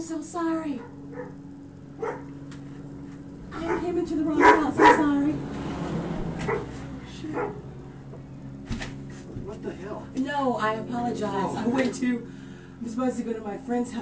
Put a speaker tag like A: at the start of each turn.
A: I'm so sorry. I came into the wrong house. I'm sorry.
B: Shit. What the hell?
A: No, I apologize. I went to. I'm supposed to go to my friend's house.